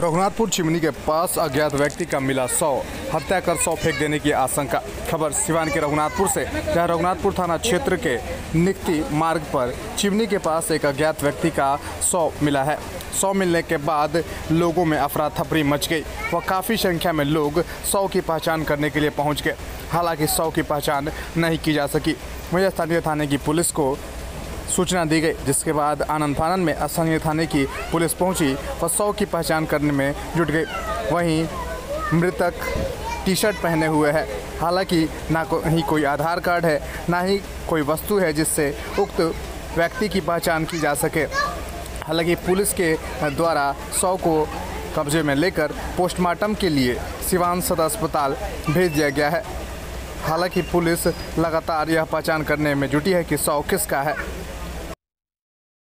Raghunathpur chimney के पास अज्ञात व्यक्ति का मिला सौ हत्या कर सौ फेंक देने की आशंका। खबर सिवान के रघुनाथपुर से, जहाँ रघुनाथपुर थाना क्षेत्र के निकती मार्ग पर चिमनी के पास एक अज्ञात व्यक्ति का सौ मिला है। सौ मिलने के बाद लोगों में अफरा थपरी मच गई व काफ़ी संख्या में लोग सौ की पहचान करने के लिए पहुँच गए। हालाँकि सौ की पहचान नहीं की जा सकी। वहीं स्थानीय थाने की पुलिस को सूचना दी गई, जिसके बाद आनंद फानंद में स्थानीय थाने की पुलिस पहुँची व सौ की पहचान करने में जुट गई। वहीं मृतक टी शर्ट पहने हुए है। हालाँकि ना को ही कोई आधार कार्ड है, ना ही कोई वस्तु है जिससे उक्त व्यक्ति की पहचान की जा सके। हालाँकि पुलिस के द्वारा सौ को कब्जे में लेकर पोस्टमार्टम के लिए सिवान सदर अस्पताल भेज दिया गया है। हालाँकि पुलिस लगातार यह पहचान करने में जुटी है कि सौ किसका है।